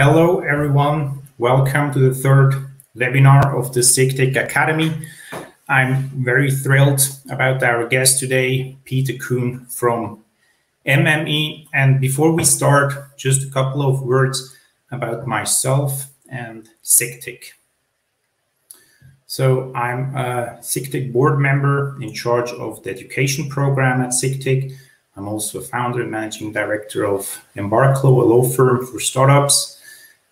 Hello, everyone. Welcome to the third webinar of the SICTIC Academy. I'm very thrilled about our guest today, Peter Kuhn from MME. And before we start, just a couple of words about myself and SICTIC. So I'm a SICTIC board member in charge of the education program at SICTIC. I'm also a founder and managing director of Embarklo, a law firm for startups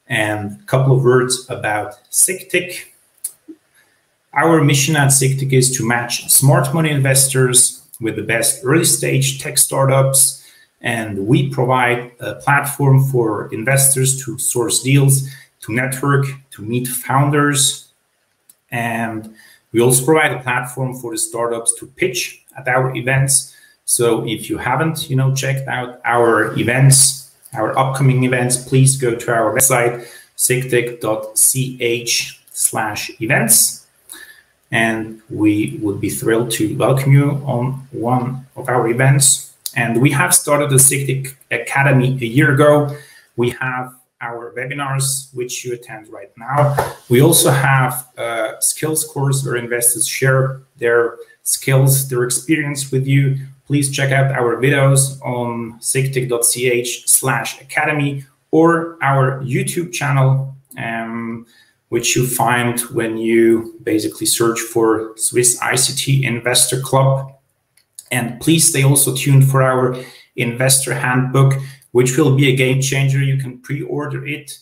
and a couple of words about SICTIC. Our mission at SICTIC is to match smart money investors with the best early stage tech startups. And we provide a platform for investors to source deals, to network, to meet founders. And we also provide a platform for the startups to pitch at our events. So if you haven't, you know, checked out our events, our upcoming events, please go to our website, sictic.ch slash events. And we would be thrilled to welcome you on one of our events. And we have started the SICTIC Academy a year ago. We have our webinars, which you attend right now. We also have a skills course where investors share their skills, their experience with you please check out our videos on sictic.ch slash academy or our YouTube channel, um, which you find when you basically search for Swiss ICT Investor Club. And please stay also tuned for our investor handbook, which will be a game changer. You can pre-order it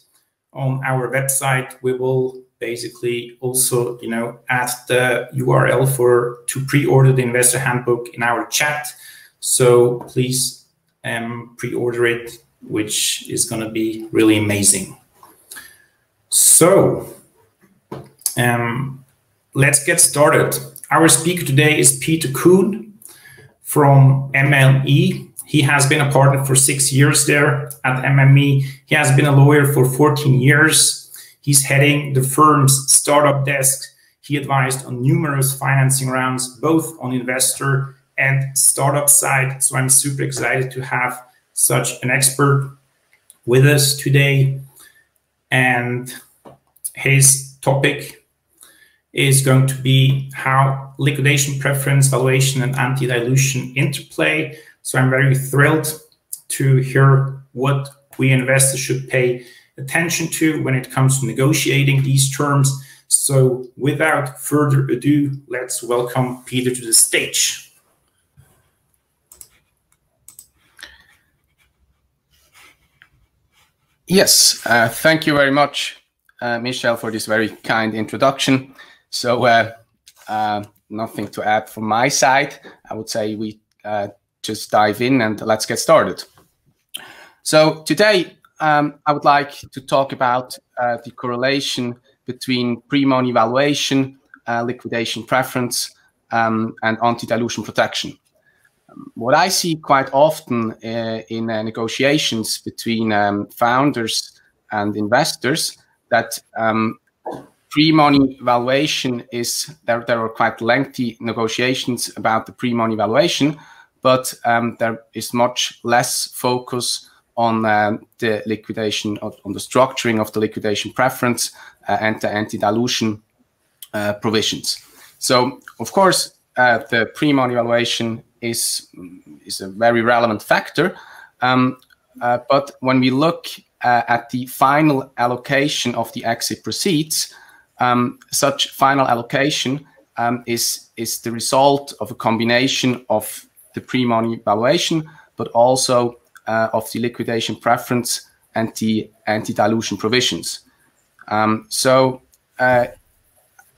on our website. We will basically also, you know, add the URL for to pre-order the investor handbook in our chat. So please um, pre-order it, which is going to be really amazing. So um, let's get started. Our speaker today is Peter Kuhn from MME. He has been a partner for six years there at MME. He has been a lawyer for 14 years He's heading the firm's startup desk. He advised on numerous financing rounds, both on investor and startup side. So I'm super excited to have such an expert with us today. And his topic is going to be how liquidation preference, valuation, and anti dilution interplay. So I'm very thrilled to hear what we investors should pay attention to when it comes to negotiating these terms. So without further ado, let's welcome Peter to the stage. Yes, uh, thank you very much, uh, Michel, for this very kind introduction. So uh, uh nothing to add from my side. I would say we uh, just dive in and let's get started. So today um, I would like to talk about uh, the correlation between pre-money valuation, uh, liquidation preference, um, and anti-dilution protection. Um, what I see quite often uh, in uh, negotiations between um, founders and investors that um, pre-money valuation is there. There are quite lengthy negotiations about the pre-money valuation, but um, there is much less focus on um, the liquidation, on the structuring of the liquidation preference uh, and the anti-dilution uh, provisions. So, of course, uh, the pre-money valuation is is a very relevant factor. Um, uh, but when we look uh, at the final allocation of the exit proceeds, um, such final allocation um, is is the result of a combination of the pre-money valuation, but also uh, of the liquidation preference and the anti-dilution provisions. Um, so uh,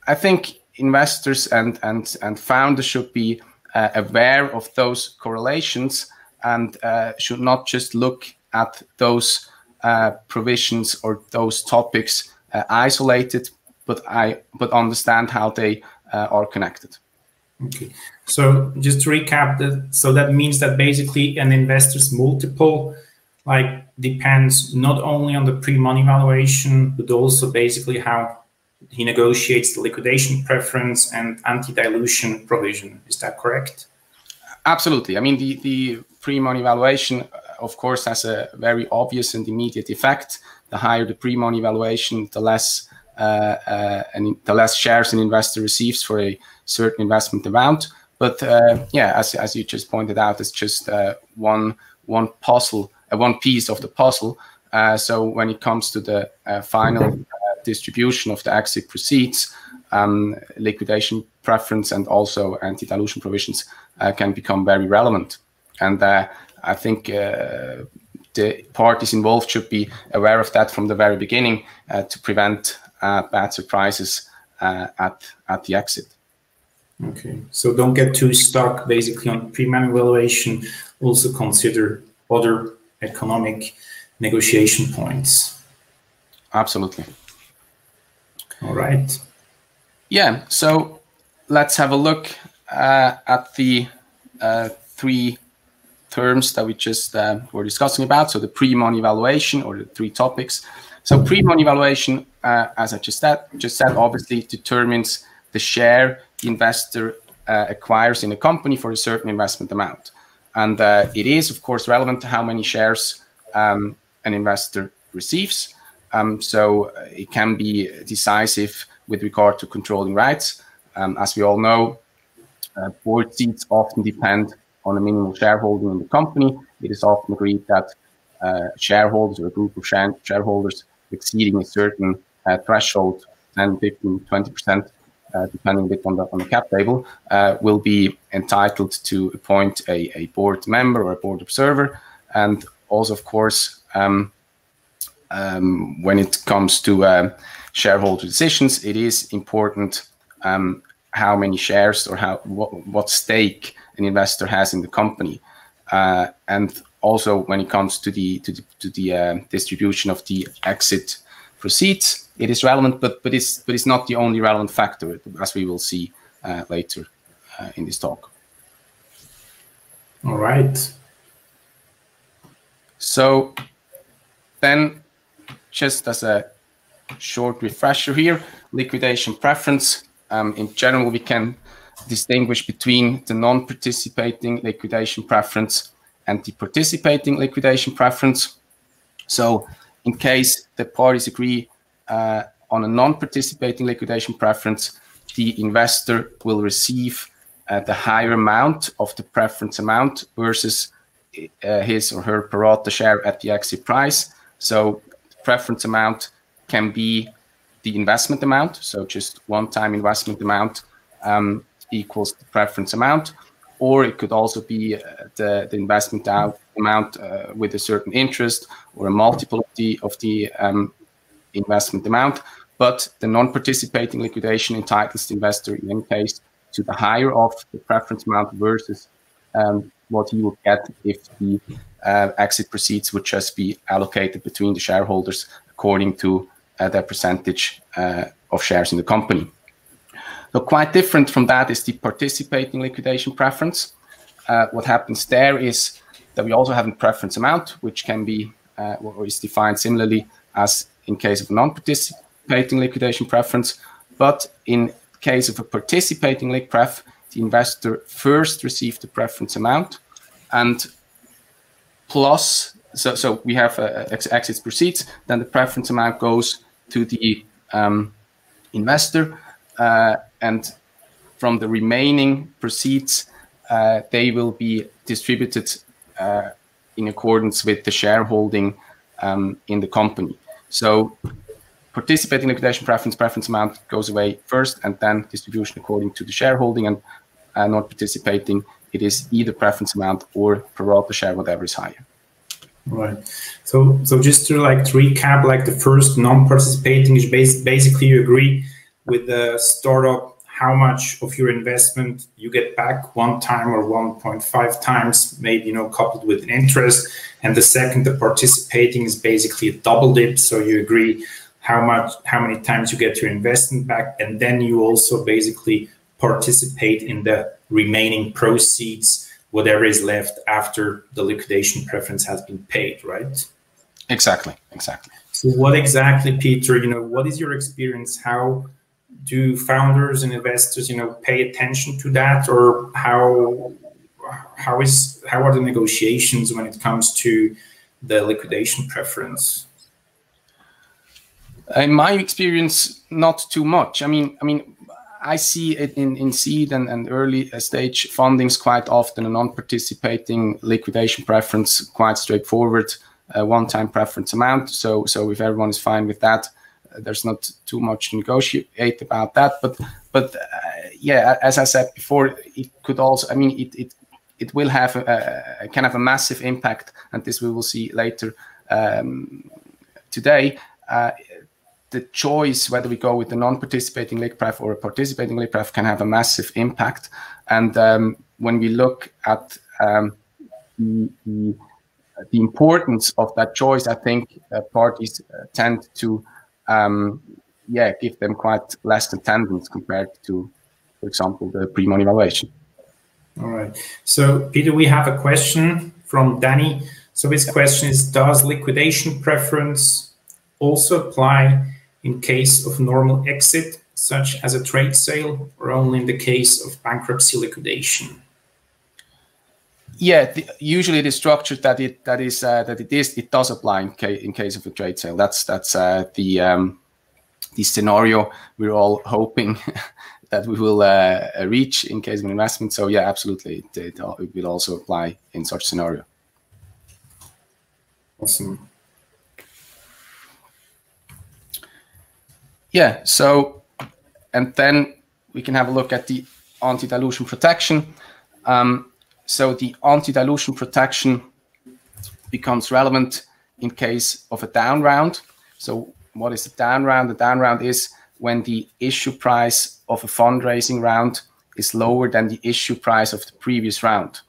I think investors and, and, and founders should be uh, aware of those correlations and uh, should not just look at those uh, provisions or those topics uh, isolated, but I but understand how they are connected. Okay. So just to recap, that so that means that basically an investor's multiple like depends not only on the pre-money valuation, but also basically how he negotiates the liquidation preference and anti-dilution provision. Is that correct? Absolutely. I mean, the, the pre-money valuation of course, has a very obvious and immediate effect. The higher the pre-money valuation, the less uh, uh, and the less shares an investor receives for a certain investment amount. But uh, yeah, as, as you just pointed out, it's just uh, one one puzzle, uh, one piece of the puzzle. Uh, so when it comes to the final distribution of the exit proceeds, um, liquidation preference and also anti-dilution provisions can become very relevant. And I think the parties involved should be aware of that from the very beginning uh, to prevent uh, bad surprises uh, at at the exit. Okay, so don't get too stuck basically on pre-money valuation. Also consider other economic negotiation points. Absolutely. All right. Yeah. So let's have a look uh, at the uh, three terms that we just uh, were discussing about. So the pre-money valuation or the three topics. So pre-money valuation, uh, as I just said, just said, obviously determines the share the investor uh, acquires in a company for a certain investment amount, and uh, it is of course relevant to how many shares um, an investor receives. Um, so uh, it can be decisive with regard to controlling rights. Um, as we all know, uh, board seats often depend on a minimal shareholding in the company. It is often agreed that uh, shareholders or a group of shareholders exceeding a certain uh, threshold, 10, 15, 20%, uh, depending a bit on the, on the cap table, uh, will be entitled to appoint a, a board member or a board observer. And also, of course, um, um, when it comes to uh, shareholder decisions, it is important um, how many shares or how what, what, stake an investor has in the company. Uh, and also when it comes to the to the, to the uh, distribution of the exit proceeds, it is relevant, but but it's but it's not the only relevant factor, as we will see uh, later uh, in this talk. All right. So then, just as a short refresher here, liquidation preference. Um, in general, we can distinguish between the non-participating liquidation preference and the participating liquidation preference. So in case the parties agree uh, on a non-participating liquidation preference, the investor will receive uh, the higher amount of the preference amount versus uh, his or her pro share at the exit price. So preference amount can be the investment amount, so just one-time investment amount um, equals the preference amount, or it could also be uh, the, the investment out amount uh, with a certain interest or a multiple of the of the um, investment amount. But the non-participating liquidation entitles the investor in any case to the higher of the preference amount versus um, what he would get if the uh, exit proceeds would just be allocated between the shareholders according to uh, their percentage uh, of shares in the company. So quite different from that is the participating liquidation preference. Uh, what happens there is that we also have a preference amount, which can be uh, or is defined similarly as in case of non-participating liquidation preference. But in case of a participating liquid pref, the investor first received the preference amount and plus, so, so we have uh, exit proceeds, then the preference amount goes to the um, investor uh, and from the remaining proceeds, uh, they will be distributed uh, in accordance with the shareholding um, in the company. So participating liquidation preference preference amount goes away first and then distribution according to the shareholding and uh, not participating it is either preference amount or pro rata share whatever is higher. Right. So so just to like to recap like the first non-participating is basically you agree with the startup how much of your investment you get back one time or 1.5 times, maybe you know coupled with an interest. And the second, the participating is basically a double dip. So you agree how much, how many times you get your investment back, and then you also basically participate in the remaining proceeds, whatever is left after the liquidation preference has been paid, right? Exactly, exactly. So what exactly, Peter? You know, what is your experience? How do founders and investors you know pay attention to that or how how is how are the negotiations when it comes to the liquidation preference? In my experience, not too much. I mean, I mean, I see it in, in seed and, and early stage fundings quite often a non-participating liquidation preference, quite straightforward, uh, one-time preference amount. So so if everyone is fine with that, there's not too much to negotiate about that. But but uh, yeah, as I said before, it could also. I mean, it it it will have a, a, kind of a massive impact, and this we will see later um, today. Uh, the choice whether we go with the non-participating liq pref or a participating liq pref can have a massive impact. And um, when we look at um, the, the, importance of that choice, I think uh, parties uh, tend to, um, yeah, give them quite less attendance compared to, for example, the pre-money valuation. All right. So, Peter, we have a question from Danny. So, his question is Does liquidation preference also apply in case of normal exit, such as a trade sale, or only in the case of bankruptcy liquidation? Yeah, the, usually it is structured that it that is uh, that it is it does apply in, ca- in case of a trade sale. That's that's uh, the um, the scenario we're all hoping that we will uh, reach in case of an investment. So yeah, absolutely, it, it, it will also apply in such scenario. Awesome. Yeah, so, and then we can have a look at the anti-dilution protection. Um, so the anti-dilution protection becomes relevant in case of a down round. So what is the down round? The down round is when the issue price of a fundraising round is lower than the issue price of the previous round.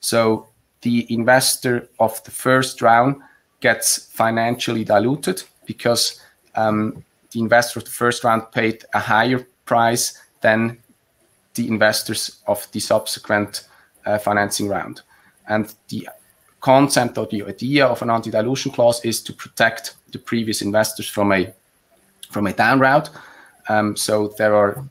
So the investor of the first round gets financially diluted because um, the investor of the first round paid a higher price than the investors of the subsequent uh, financing round. And the concept or the idea of an anti-dilution clause is to protect the previous investors from a from a down round. Um, so there are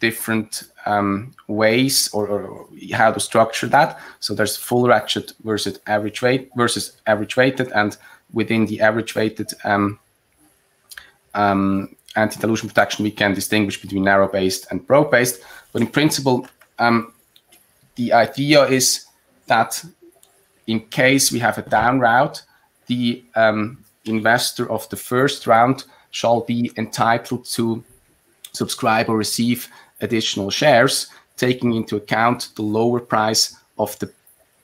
different um, ways or, or, how to structure that. So there's full ratchet versus average weight versus average weighted, and within the average weighted um, um, anti-dilution protection, we can distinguish between narrow-based and broad-based. But in principle, um, the idea is that in case we have a down round, the um, investor of the first round shall be entitled to subscribe or receive additional shares, taking into account the lower price of the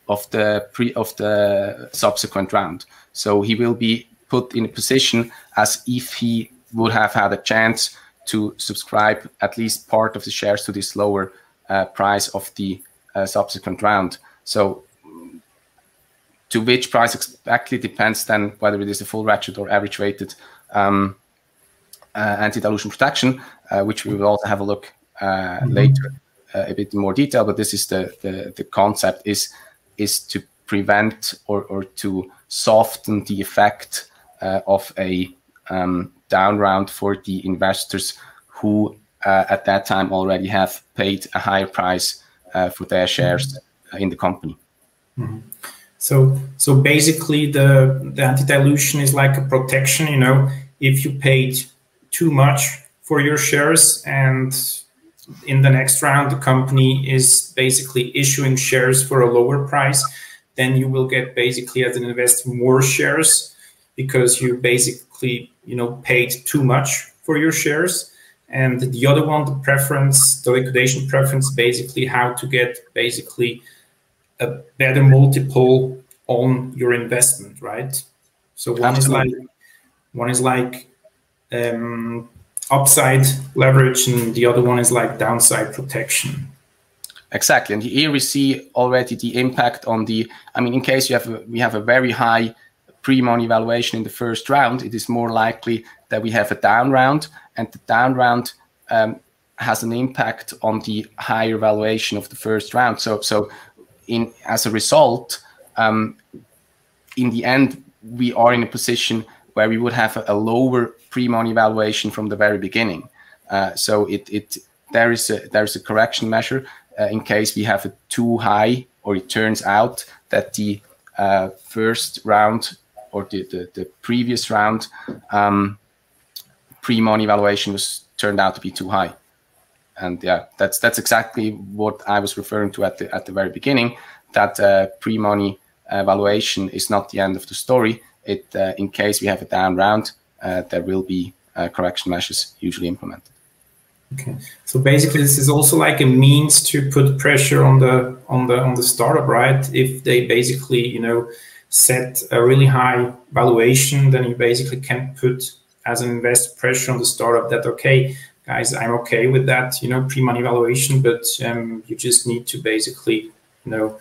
of the pre of the subsequent round. So he will be put in a position as if he would have had a chance to subscribe at least part of the shares to this lower uh, price of the uh, subsequent round. So to which price exactly depends then whether it is a full ratchet or average weighted um, uh, anti-dilution protection, uh, which we will also have a look uh, mm-hmm. later uh, a bit in more detail. But this is the, the, the concept is is to prevent or, or to soften the effect of a um, down round for the investors who uh, at that time already have paid a higher price uh, for their shares mm-hmm. in the company. Mm-hmm. So, so basically, the the anti-dilution is like a protection. You know, if you paid too much for your shares, and in the next round the company is basically issuing shares for a lower price, then you will get basically as an investor more shares because you basically you know paid too much for your shares and the other one the preference the liquidation preference basically how to get basically a better multiple on your investment right? So one Absolutely. is like one is like um, upside leverage and the other one is like downside protection. Exactly. And here we see already the impact on the i mean in case you have a, we have a very high pre-money valuation in the first round, it is more likely that we have a down round, and the down round um, has an impact on the higher valuation of the first round. So, so in as a result, um, in the end, we are in a position where we would have a, a lower pre-money valuation from the very beginning. Uh, so it, it there is a there is a correction measure uh, in case we have a too high or it turns out that the uh, first round or the, the, the previous round um, pre-money valuation was turned out to be too high. And yeah, that's that's exactly what I was referring to at the at the very beginning. That uh, pre-money valuation is not the end of the story. It uh, in case we have a down round, uh, there will be uh, correction measures usually implemented. Okay, so basically, this is also like a means to put pressure on the on the on the startup, right? If they basically, you know, set a really high valuation, then you basically can put as an investor pressure on the startup that okay, guys, I'm okay with that, you know, pre-money valuation, but um, you just need to basically, you know,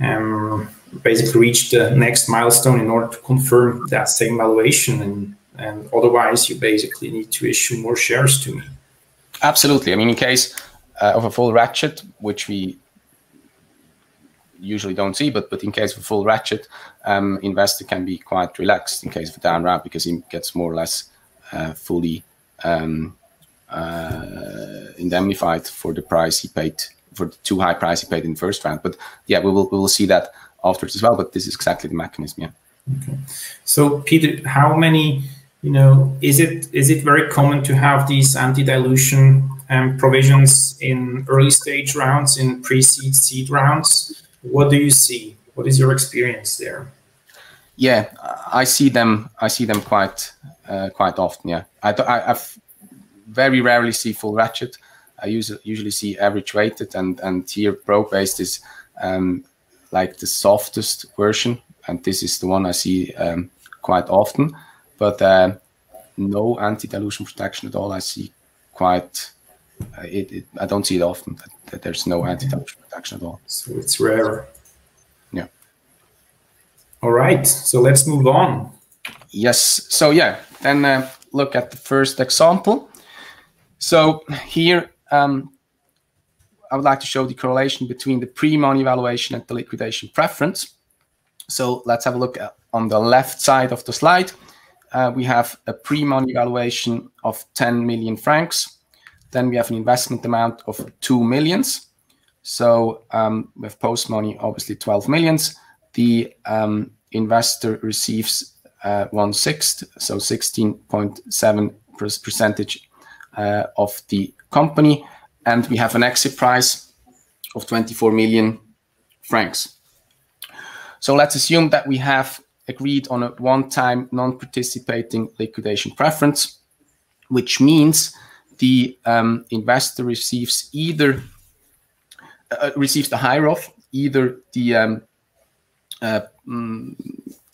um, basically reach the next milestone in order to confirm that same valuation, and and otherwise you basically need to issue more shares to me. Absolutely. I mean, in case uh, of a full ratchet, which we usually don't see, but but in case of a full ratchet, um, investor can be quite relaxed in case of a down round because he gets more or less uh, fully um, uh, indemnified for the price he paid for the too high price he paid in the first round. But yeah, we will we will see that afterwards as well. But this is exactly the mechanism. Yeah. Okay. So Peter, how many you know, is it is it very common to have these anti-dilution um, provisions in early stage rounds, in pre-seed seed rounds? What do you see? What is your experience there? Yeah, I see them. I see them quite uh, quite often. Yeah, I, I I've very rarely see full ratchet. I usually usually see average weighted, and and here broad based is um, like the softest version, and this is the one I see um, quite often but uh, no anti-dilution protection at all. I see quite. Uh, it, it, I don't see it often that, that there's no anti-dilution protection at all. So it's rare. Yeah. All right. So let's move on. Yes. So yeah, then uh, look at the first example. So here, um, I would like to show the correlation between the pre-money valuation and the liquidation preference. So let's have a look at, on the left side of the slide uh, we have a pre-money valuation of 10 million francs. Then we have an investment amount of 2 millions. So um, with post-money, obviously 12 millions. The um, investor receives uh, one sixth, so 16.7 percentage uh, of the company. And we have an exit price of 24 million francs. So let's assume that we have agreed on a one-time non-participating liquidation preference, which means the um, investor receives either uh, receives the higher of either the um, uh, mm,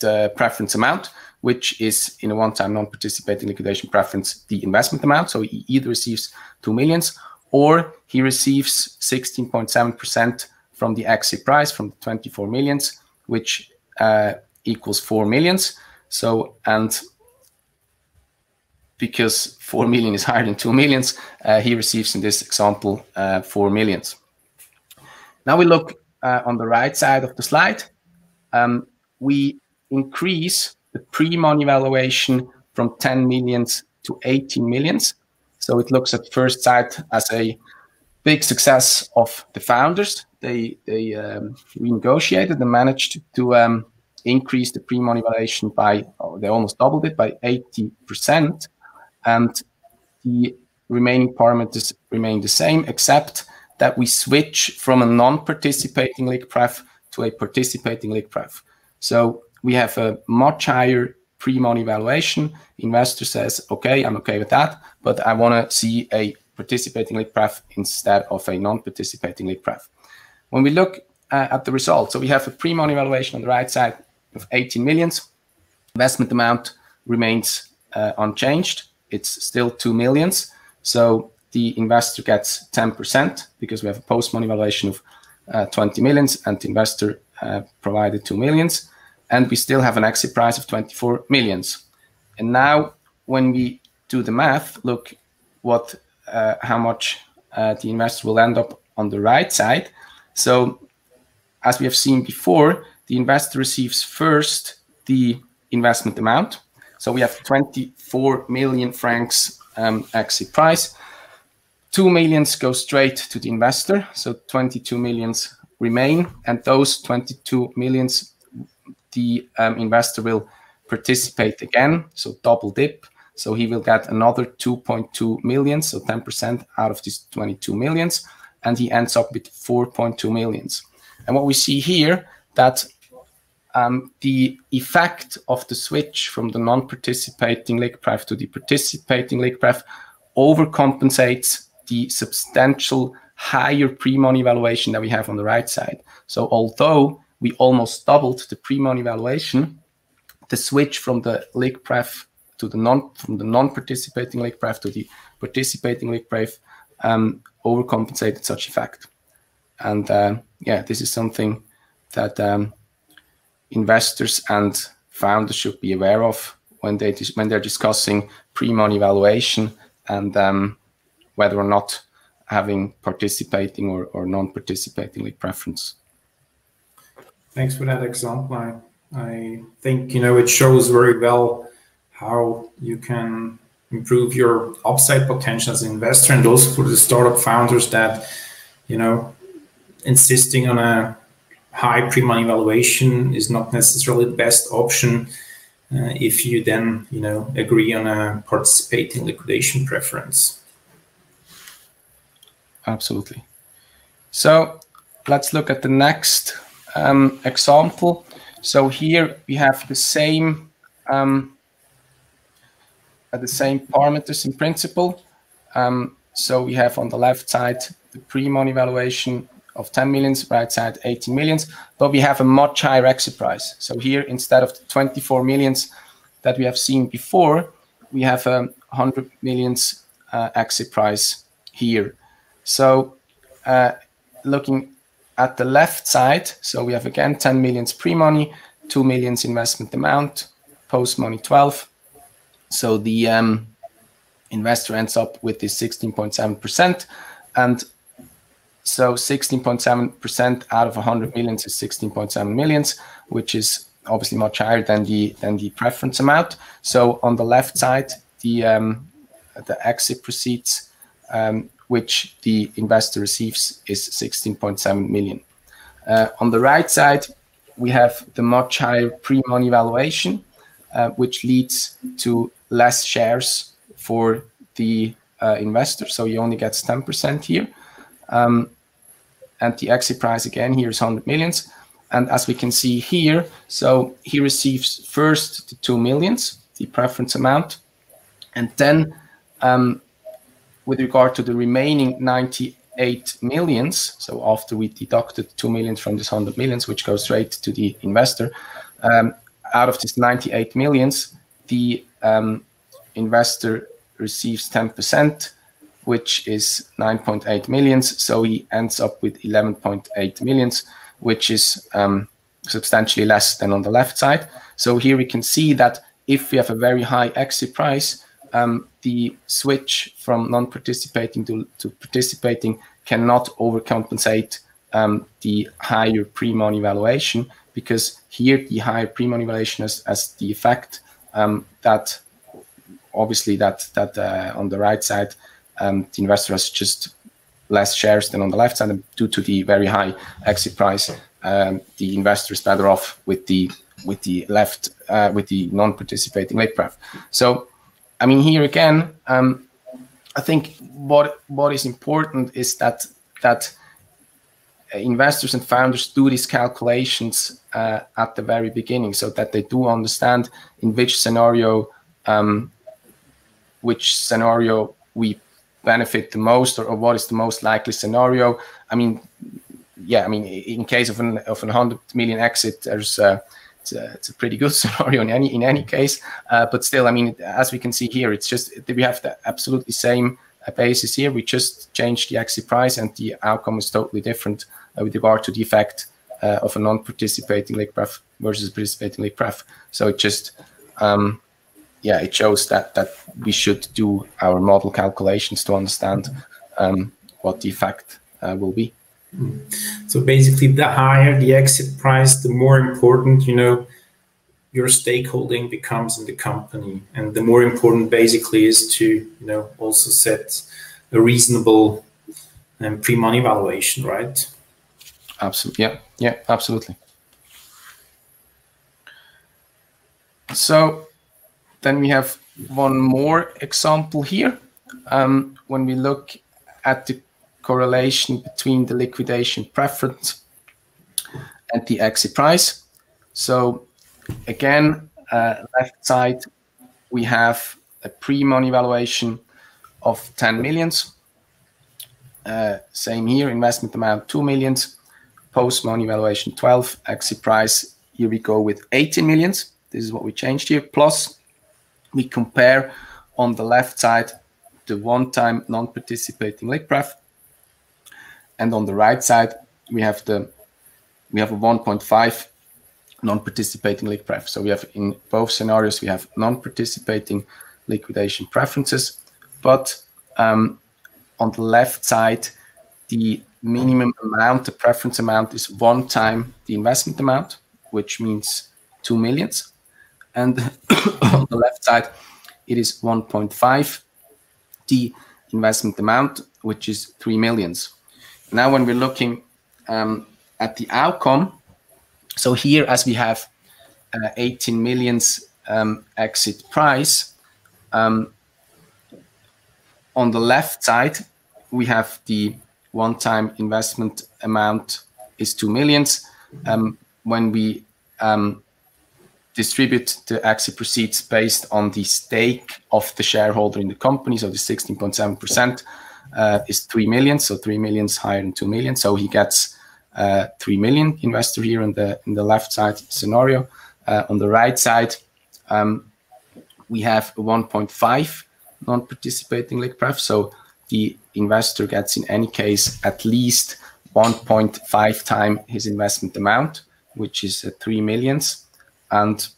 the preference amount, which is in a one-time non-participating liquidation preference the investment amount. So he either receives two millions or he receives 16.7% from the exit price from the 24 millions, which uh, equals 4 millions. So, and because 4 million is higher than 2 millions, uh, he receives in this example uh, 4 millions. Now we look uh, on the right side of the slide. Um, we increase the pre-money valuation from 10 millions to 18 millions. So it looks at first sight as a big success of the founders. They they um, renegotiated and managed to um, increased the pre-money valuation by, oh, they almost doubled it by 80%. And the remaining parameters remain the same, except that we switch from a non-participating liq pref to a participating liq pref. So we have a much higher pre-money valuation. Investor says, okay, I'm okay with that, but I want to see a participating liq pref instead of a non-participating liq pref. When we look uh, at the results, so we have a pre-money valuation on the right side of 18 millions. Investment amount remains uh, unchanged. It's still 2 millions. So the investor gets 10% because we have a post-money valuation of uh, 20 millions and the investor uh, provided 2 millions. And we still have an exit price of 24 millions. And now when we do the math, look what uh, how much uh, the investor will end up on the right side. So as we have seen before, the investor receives first the investment amount. So we have 24 million francs um, exit price. 2 millions go straight to the investor, so 22 millions remain, and those 22 millions, the um, investor will participate again, so double dip. So he will get another 2.2 million, so 10% out of these 22 millions, and he ends up with 4.2 millions. And what we see here that um, the effect of the switch from the non-participating pref to the participating pref overcompensates the substantial higher pre-money valuation that we have on the right side. So although we almost doubled the pre-money valuation, the switch from the pref to the non from the non-participating pref to the participating pref um, overcompensated such effect. And uh, yeah, this is something that um, investors and founders should be aware of when they when they're discussing pre-money valuation and um, whether or not having participating or, or non-participating preference. Thanks for that example. I, I think you know it shows very well how you can improve your upside potential as an investor, and also for the startup founders that you know insisting on a high pre-money valuation is not necessarily the best option uh, if you then you know agree on a participating liquidation preference. Absolutely. So let's look at the next um, example. So here we have the same um, the same parameters in principle. Um, so we have on the left side the pre-money valuation of 10 millions, right side 18 millions, but we have a much higher exit price. So here, instead of the 24 millions that we have seen before, we have a 100 millions uh, exit price here. So uh, looking at the left side, so we have again 10 millions pre-money, 2 millions investment amount, post-money 12. So the um, investor ends up with this 16.7%. And so 16.7% out of 100 millions is 16.7 millions, which is obviously much higher than the than the preference amount. So on the left side, the um, the exit proceeds, um, which the investor receives, is 16.7 million. Uh, on the right side, we have the much higher pre-money valuation, uh, which leads to less shares for the uh, investor. So he only gets 10% here. Um, and the exit price again here is 100 millions. And as we can see here, so he receives first the 2 millions, the preference amount, and then um, with regard to the remaining 98 millions, so after we deducted 2 millions from this 100 millions, which goes straight to the investor, um, out of this 98 millions, the um, investor receives 10%, which is 9.8 millions. So he ends up with 11.8 millions, which is um, substantially less than on the left side. So here we can see that if we have a very high exit price, um, the switch from non-participating to, to, participating cannot overcompensate um, the higher pre-money valuation because here the higher pre-money valuation has, has the effect um, that obviously that that uh, on the right side um, the investor has just less shares than on the left side. And due to the very high exit price, um, the investor is better off with the with the left uh, with the non-participating late pref. So, I mean, here again, um, I think what what is important is that that investors and founders do these calculations uh, at the very beginning, so that they do understand in which scenario um, which scenario we benefit the most or, or what is the most likely scenario. I mean, yeah, I mean, in case of an of an 100 million exit, there's uh, it's, a, it's a pretty good scenario in any in any case. Uh, but still, I mean, as we can see here, it's just we have the absolutely same uh, basis here. We just changed the exit price, and the outcome is totally different uh, with regard to the effect uh, of a non-participating lake pref versus participating lake pref. So it just um, yeah, it shows that that we should do our model calculations to understand um, what the effect uh, will be. So basically, the higher the exit price, the more important, you know, your stakeholding becomes in the company, and the more important, basically, is to you know also set a reasonable um, pre-money valuation, right? Absolutely. Yeah. Yeah. Absolutely. So then we have one more example here. Um, when we look at the correlation between the liquidation preference and the exit price. So again, uh, left side, we have a pre-money valuation of 10 millions. Uh, same here, investment amount 2 millions, post-money valuation 12, exit price, here we go with 18 millions. This is what we changed here. Plus, we compare on the left side the one-time non-participating pref, and on the right side we have the we have a 1.5 non-participating liquid pref. So we have in both scenarios we have non-participating liquidation preferences, but um, on the left side the minimum amount, the preference amount is one time the investment amount, which means two millions and on the left side, it is 1.5 the investment amount, which is 3 millions. Now, when we're looking um, at the outcome, so here, as we have uh, 18 millions um, exit price, um, on the left side, we have the one-time investment amount is 2 millions. Um, when we um, distribute the exit proceeds based on the stake of the shareholder in the company. So the 16.7% uh, is 3 million. So 3 million is higher than 2 million. So he gets uh, 3 million investor here in the in the left side scenario. Uh, on the right side, um, we have 1.5 non-participating liq pref. So the investor gets in any case at least 1.5 time his investment amount, which is uh, 3 millions and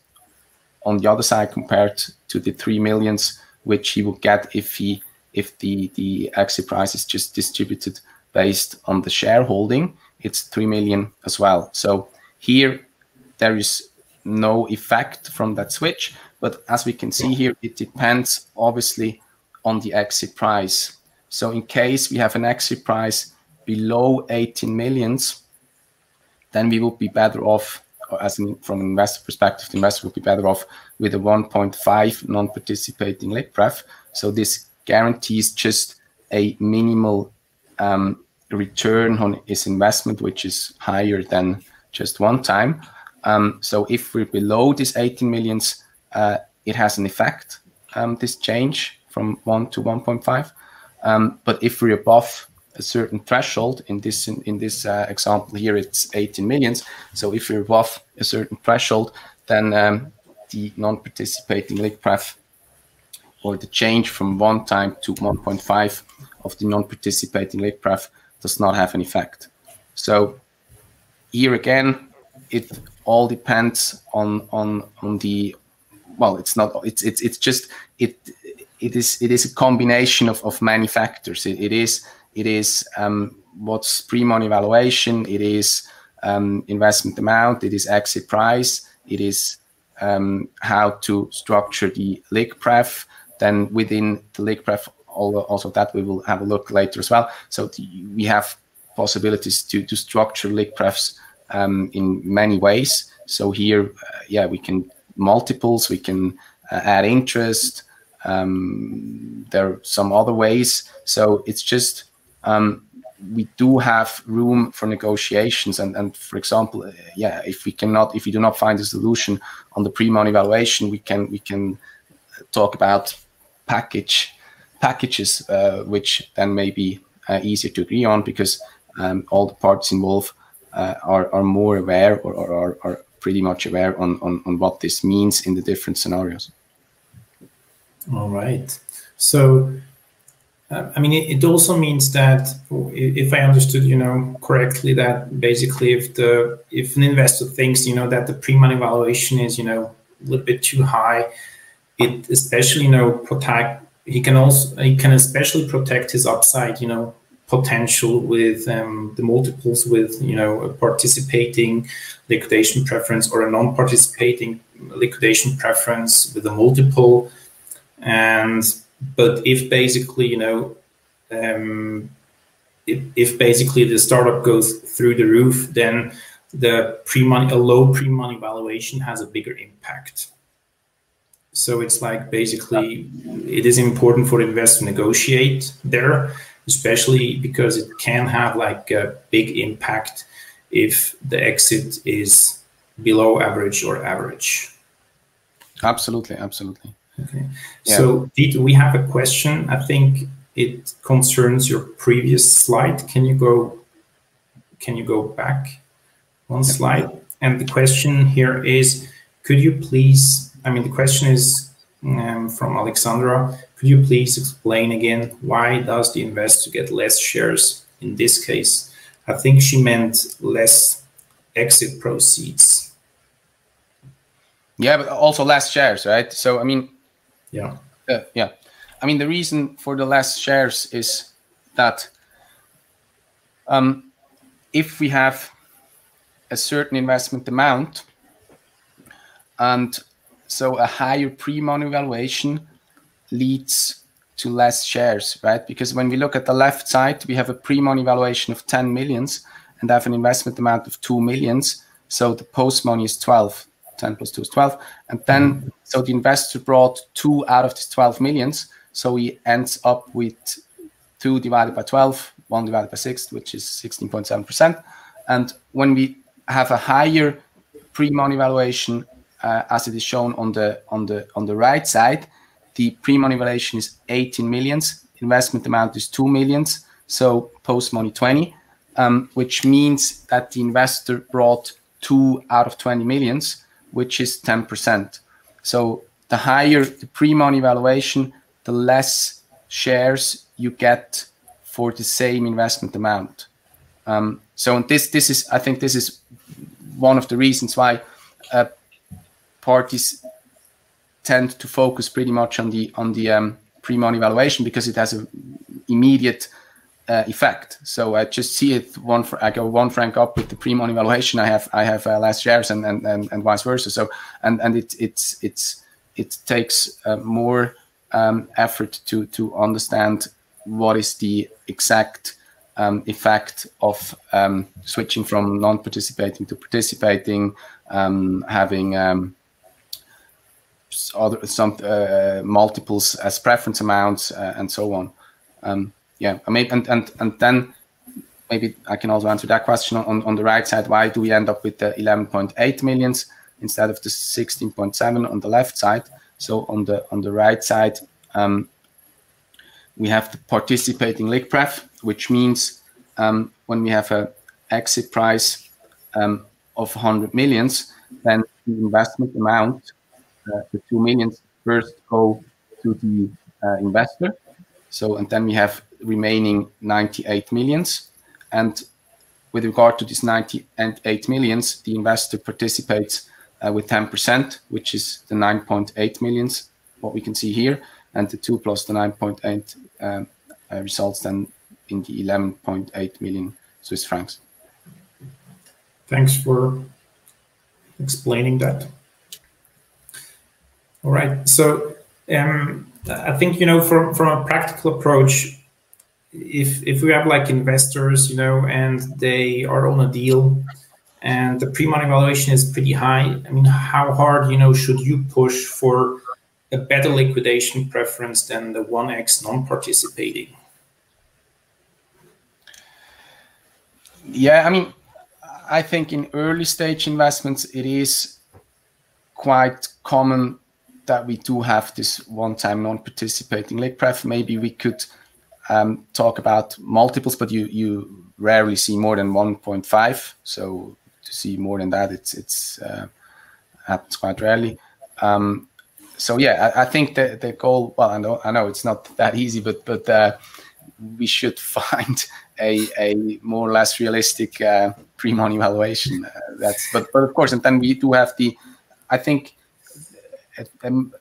on the other side compared to the three millions which he would get if he if the the exit price is just distributed based on the shareholding it's 3 million as well. So here there is no effect from that switch. But as we can see here it depends obviously on the exit price. So in case we have an exit price below 18 millions then we would be better off as in, from an investor perspective, the investor would be better off with a 1.5 non-participating pref. So this guarantees just a minimal um, return on his investment, which is higher than just one time. Um, so if we're below this 18 millions, uh, it has an effect, um, this change from 1 to 1.5. Um, but if we're above a certain threshold. In this in, in this uh, example here, it's 18 millions. So if you're above a certain threshold, then um, the non-participating liq pref or the change from one time to 1.5 of the non-participating liq pref does not have an effect. So here again, it all depends on on on the well, it's not it's it's it's just it it is it is a combination of, of many factors. it, it is it is um, what's pre-money valuation, it is um, investment amount, it is exit price, it is um, how to structure the liq pref. Then within the liq pref, also that we will have a look later as well. So we have possibilities to, to structure liq prefs um, in many ways. So here, uh, yeah, we can multiples, we can uh, add interest. Um, there are some other ways. So it's just um, we do have room for negotiations. And, and for example, uh, yeah, if we cannot, if we do not find a solution on the pre-money valuation, we can we can talk about package packages, uh, which then may be uh, easier to agree on because um, all the parties involved uh, are are more aware or, or, or are pretty much aware on, on on what this means in the different scenarios. All right. So uh, I mean, it, it, also means that if I understood, you know, correctly, that basically if the if an investor thinks, you know, that the pre-money valuation is, you know, a little bit too high, it especially, you know, protect. He can also he can especially protect his upside, you know, potential with um, the multiples with, you know, a participating liquidation preference or a non-participating liquidation preference with a multiple, and but if basically you know um, if, if basically the startup goes through the roof, then the pre-money, a low pre-money valuation has a bigger impact. So it's like basically it is important for investors to negotiate there, especially because it can have like a big impact if the exit is below average or average. Absolutely, absolutely. Okay. Yeah. So we have a question. I think it concerns your previous slide. Can you go can you go back one slide? And the question here is could you please I mean, the question is um, from Alexandra. Could you please explain again why does the investor get less shares in this case? I think she meant less exit proceeds. Yeah, but also less shares, right? So I mean, yeah, uh, yeah. I mean, the reason for the less shares is that um, if we have a certain investment amount and so a higher pre-money valuation leads to less shares, right? Because when we look at the left side, we have a pre-money valuation of 10 millions and have an investment amount of 2 millions. So the post money is 12. 10 plus 2 is 12. And then, so the investor brought two out of these 12 millions. So he ends up with 2 divided by 12, 1 divided by 6, which is 16.7%. And when we have a higher pre-money valuation uh, as it is shown on the on the on the right side, the pre-money valuation is 18 millions. Investment amount is 2 millions. So post-money 20, um, which means that the investor brought two out of 20 millions, which is 10%. So the higher the pre-money valuation, the less shares you get for the same investment amount. Um, so this this is I think this is one of the reasons why uh, parties tend to focus pretty much on the on the um, pre-money valuation because it has an immediate uh, effect. So I just see it one. For I go one franc up with the pre-money valuation. I have I have uh, less shares and, and and and vice versa. So and and it it's it's it takes uh, more um, effort to to understand what is the exact um, effect of um, switching from non-participating to participating, um, having um, other some uh, multiples as preference amounts uh, and so on. Yeah, I mean, and and and then maybe I can also answer that question on on the right side. Why do we end up with the 11.8 millions instead of the 16.7 on the left side? So on the on the right side, um, we have the participating pref, which means um, when we have a exit price um, of 100 millions, then the investment amount uh, the two millions first go to the uh, investor. So, and then we have remaining 98 millions. And with regard to these 98 millions, the investor participates uh, with 10%, which is the 9.8 millions, what we can see here. And the 2 plus the 9.8 um, uh, results then in the 11.8 million Swiss francs. Thanks for explaining that. All right. So um, I think you know from from a practical approach, if if we have like investors, you know, and they are on a deal, and the pre-money valuation is pretty high. I mean, how hard you know should you push for a better liquidation preference than the one X non-participating? Yeah, I mean, I think in early stage investments, it is quite common that we do have this one-time non-participating liq pref. Maybe we could um, talk about multiples, but you you rarely see more than 1.5. So to see more than that, it's it's uh, happens quite rarely. Um, so yeah, I, I, think the the goal. Well, I know I know it's not that easy, but but uh, we should find a a more or less realistic uh, pre-money valuation. Uh, that's but but of course, and then we do have the. I think um,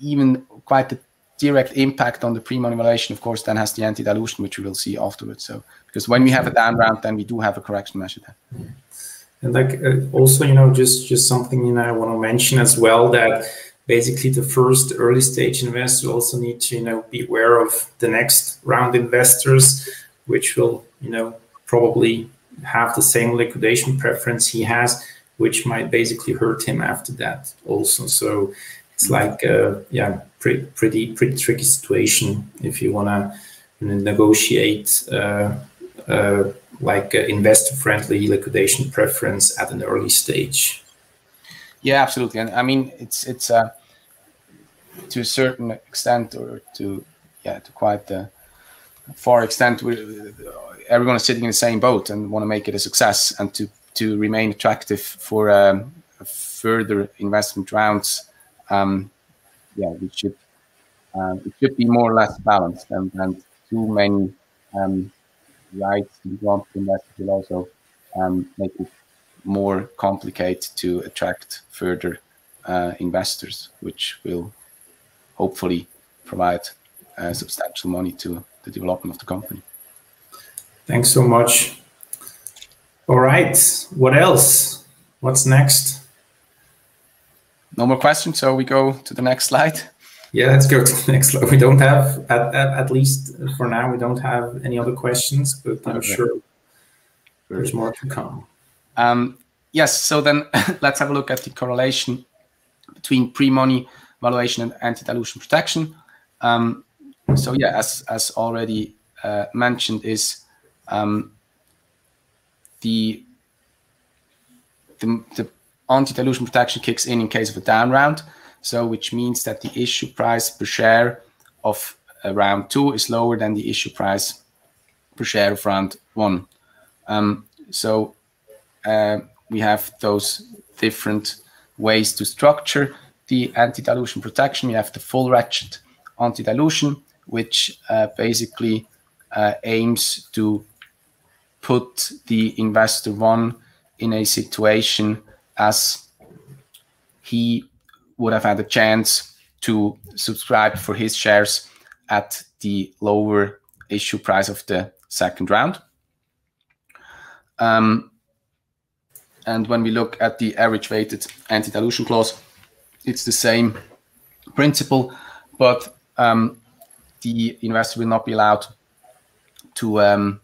even quite a direct impact on the pre-money valuation, of course, then has the anti-dilution, which we will see afterwards. So, because when we have a down round, then we do have a correction measure there. And like uh, also, you know, just just something you know I want to mention as well that basically the first early stage investors also need to you know be aware of the next round investors, which will you know probably have the same liquidation preference he has, which might basically hurt him after that also. So it's like uh, yeah, pretty pretty pretty tricky situation if you want to negotiate uh, uh, like investor friendly liquidation preference at an early stage. Yeah, absolutely, and I mean it's it's uh, to a certain extent, or to yeah, to quite a far extent, everyone is sitting in the same boat and want to make it a success and to to remain attractive for um, further investment rounds. Um, yeah, we should uh, it should be more or less balanced, and, and too many um, rights want to invest will also um, make it more complicated to attract further uh, investors, which will hopefully provide uh, substantial money to the development of the company. Thanks so much. All right, what else? What's next? No more questions, so we go to the next slide. Yeah, let's go to the next slide. We don't have, at, at, at least for now, we don't have any other questions, but I'm okay. sure there's more to come. Um, yes, so then let's have a look at the correlation between pre-money valuation and anti-dilution protection. Um, so yeah, as as already uh, mentioned, is um, the, the the anti-dilution protection kicks in in case of a down round. So which means that the issue price per share of uh, round two is lower than the issue price per share of round one. Um, so uh, we have those different ways to structure the anti-dilution protection. We have the full ratchet anti-dilution, which uh, basically uh, aims to put the investor one in a situation as he would have had a chance to subscribe for his shares at the lower issue price of the second round. Um, and when we look at the average weighted anti-dilution clause, it's the same principle, but um, the investor will not be allowed to um,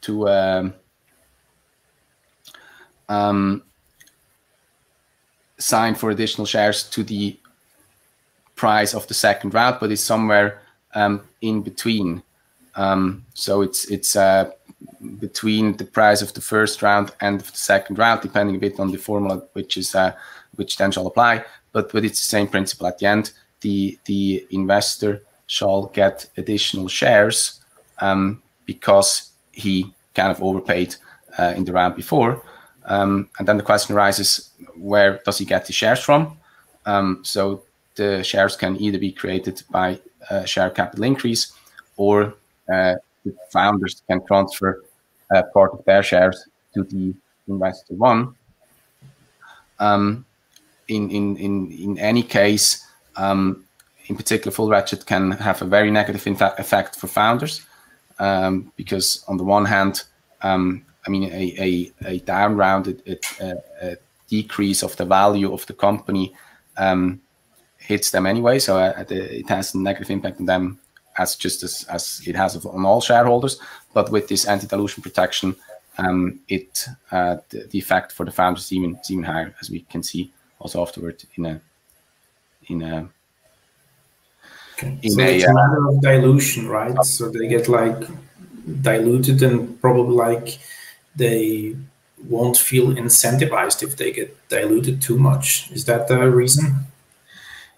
to um, um, sign for additional shares to the price of the second round, but it's somewhere um, in between. Um, so it's it's uh, between the price of the first round and the second round, depending a bit on the formula which is uh, which then shall apply. But but it's the same principle at the end. The the investor shall get additional shares um, because he kind of overpaid uh, in the round before. Um, and then the question arises, where does he get the shares from? Um, so the shares can either be created by a share capital increase or uh, the founders can transfer part of their shares to the investor one. Um, in, in, in, in any case, um, in particular, full ratchet can have a very negative effect for founders um, because, on the one hand, um, I mean, a, a, a down round, a, a, a, decrease of the value of the company um, hits them anyway. So uh, it has a negative impact on them as just as, as it has on all shareholders. But with this anti-dilution protection, um, it uh, the, the, effect for the founders is even is even higher, as we can see also afterward in a in a. Okay. In so a, it's a matter of dilution, right? So they get like diluted and probably like they won't feel incentivized if they get diluted too much. Is that the reason?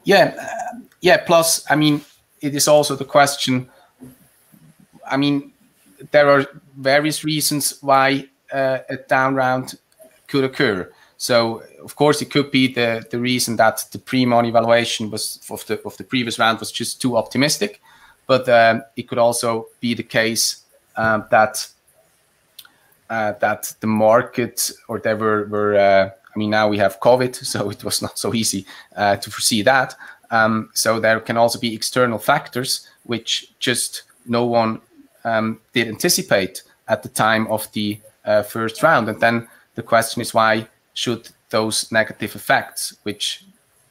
Yeah, uh, yeah. Plus, I mean, it is also the question. I mean, there are various reasons why uh, a down round could occur. So, of course, it could be the the reason that the pre-money valuation was of the of the previous round was just too optimistic, but um, it could also be the case um, that uh, that the market or they were, were uh, I mean, now we have COVID, so it was not so easy uh, to foresee that. Um, so there can also be external factors which just no one um, did anticipate at the time of the uh, first round. And then the question is why should those negative effects, which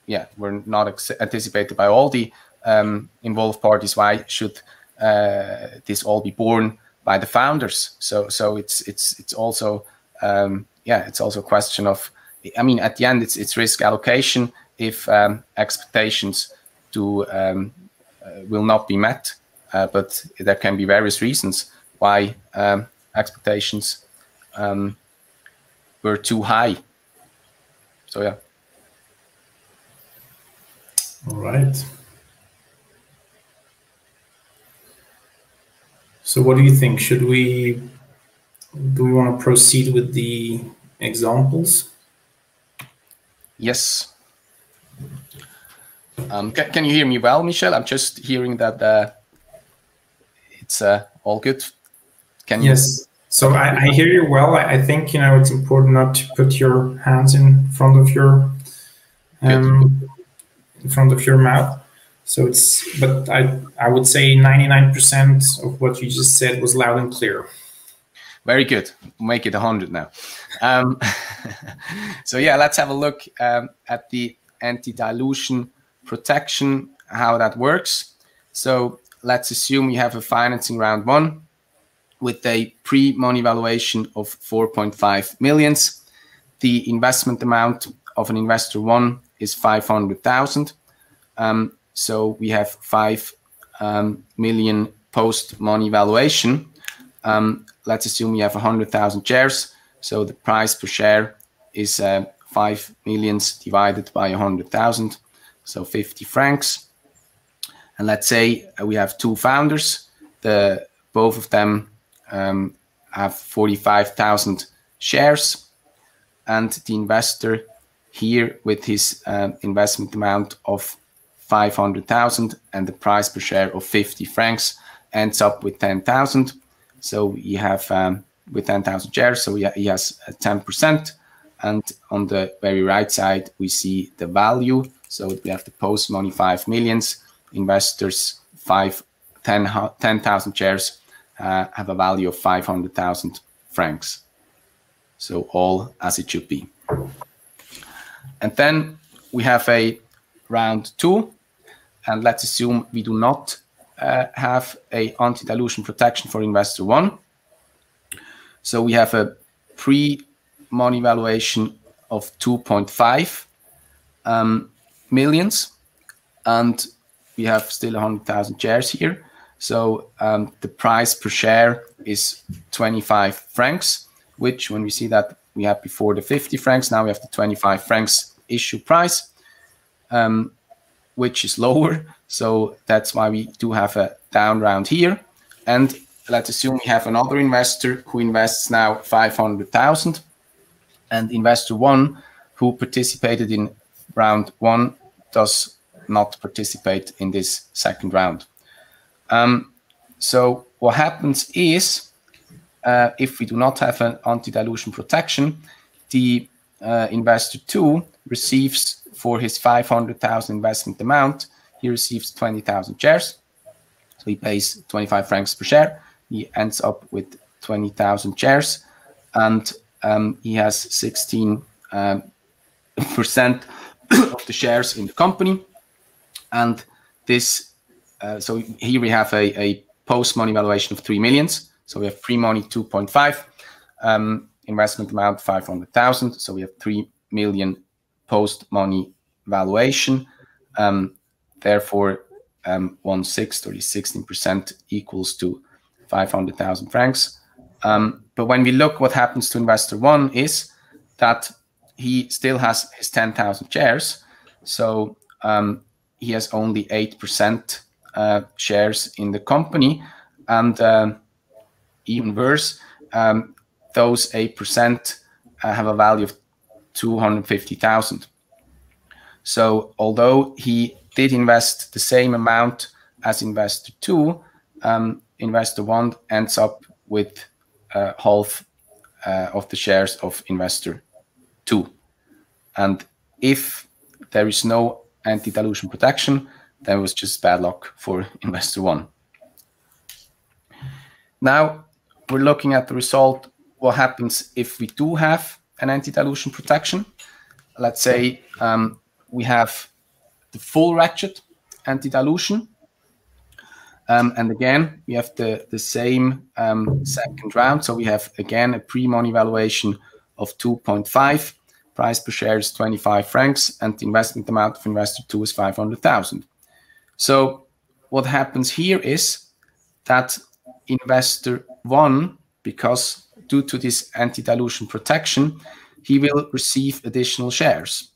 yeah were not anticipated by all the um, involved parties. Why should uh, this all be borne by the founders? So so it's it's it's also um, yeah it's also a question of I mean at the end it's it's risk allocation if um, expectations to um, uh, will not be met, uh, but there can be various reasons why um, expectations um, were too high. So yeah. All right. So what do you think? Should we do we want to proceed with the examples? Yes. Um, can, can, you hear me well, Michel? I'm just hearing that uh, it's uh, all good. Can yes. You... So I, I, hear you well. I, I, think you know it's important not to put your hands in front of your um, in front of your mouth. So it's, but I I would say 99% of what you just said was loud and clear. Very good. make it 100 now. Um, so yeah, let's have a look um, at the anti-dilution protection, how that works. So let's assume we have a financing round one with a pre-money valuation of 4.5 millions. The investment amount of an investor one is 500,000. Um, so we have 5 um, million post-money valuation. Um, let's assume we have 100,000 shares. So the price per share is uh, 5 millions divided by 100,000, so 50 francs. And let's say we have two founders. The both of them um, have 45,000 shares, and the investor here with his uh, investment amount of 500,000 and the price per share of 50 francs ends up with 10,000. So you have um, with 10,000 shares, so he has 10%. And on the very right side, we see the value. So we have the post money 5 millions, investors 5, 10,000 10, shares uh, have a value of 500,000 francs. So all as it should be. And then we have a round two. And let's assume we do not uh, have a anti-dilution protection for investor one. So we have a pre-money valuation of 2.5 um, millions, and we have still 100,000 shares here. So um, the price per share is 25 francs, which when we see that we had before the 50 francs, now we have the 25 francs issue price, um, which is lower. So that's why we do have a down round here. And let's assume we have another investor who invests now 500,000 and investor one who participated in round one does not participate in this second round. Um, so what happens is, uh, if we do not have an anti-dilution protection, the uh, investor two receives for his 500,000 investment amount, he receives 20,000 shares. So he pays 25 francs per share. He ends up with 20,000 shares and um, he has 16 um, percent of the shares in the company. And this uh, so here we have a, a post-money valuation of 3 millions. So we have pre-money 2.5, um, investment amount 500,000. So we have 3 million post-money valuation. Um, therefore, um, one sixth or 16% equals to 500,000 francs. Um, but when we look what happens to investor one is that he still has his 10,000 shares. So um, he has only 8% uh, shares in the company. And even worse, um, those 8% uh, have a value of 250,000. So although he did invest the same amount as investor two, um, investor one ends up with uh, half uh, of the shares of investor two. And if there is no anti-dilution protection, that was just bad luck for investor one. Now we're looking at the result. What happens if we do have an anti-dilution protection? Let's say um, we have the full ratchet anti-dilution. Um, and again, we have the, the same um, second round. So we have again a pre-money valuation of 2.5. Price per share is 25 francs, and the investment amount of investor two is 500,000. So what happens here is that investor one, because due to this anti-dilution protection, he will receive additional shares.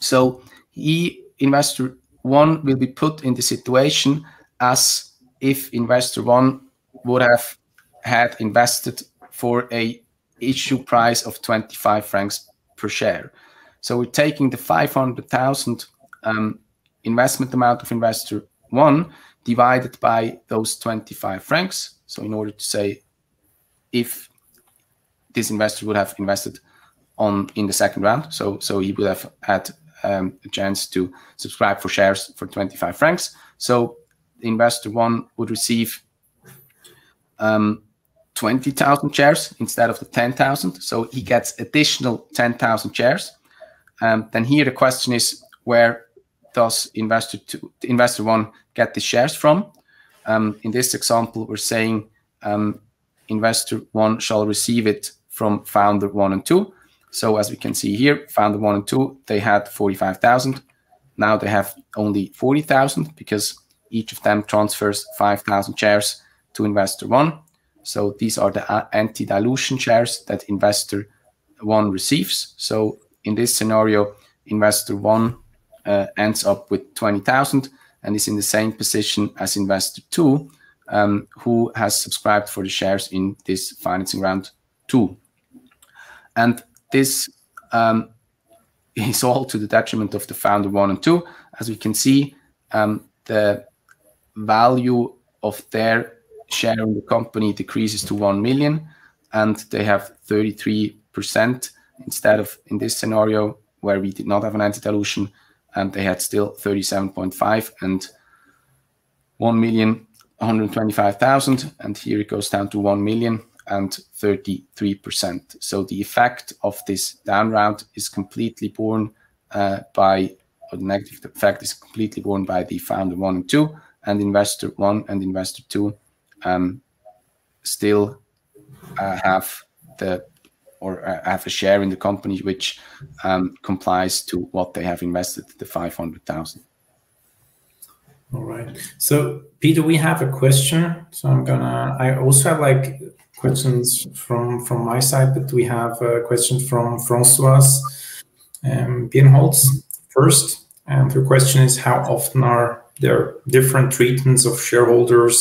So he investor one will be put in the situation as if investor one would have had invested for a issue price of 25 francs per share. So we're taking the 500,000 um, investment amount of investor one divided by those 25 francs. So in order to say if this investor would have invested on in the second round, so so he would have had um, a chance to subscribe for shares for 25 francs. So investor one would receive um, 20,000 shares instead of the 10,000. So he gets additional 10,000 shares. Um, then here the question is where does investor two, investor one get the shares from? Um, in this example, we're saying um, investor one shall receive it from founder one and two. So as we can see here, founder one and two, they had 45,000. Now they have only 40,000 because each of them transfers 5,000 shares to investor one. So these are the uh, anti-dilution shares that investor one receives. So in this scenario, investor one uh, ends up with 20,000 and is in the same position as investor two, um, who has subscribed for the shares in this financing round two. And this um, is all to the detriment of the founder one and two. As we can see, um, the value of their share in the company decreases to 1 million and they have 33% instead of in this scenario where we did not have an anti-dilution and they had still 37.5 and 1 million 125,000 and here it goes down to 1 million and 33%. So the effect of this down round is completely borne uh, by, or the negative effect is completely borne by the founder one and two and investor one and investor two um, still uh, have the or uh, have a share in the company which um, complies to what they have invested the 500,000. All right. So Peter, we have a question. So I'm gonna. I also have like questions from from my side, but we have a question from Francois um, Bienholz first, and her question is: How often are there different treatments of shareholders?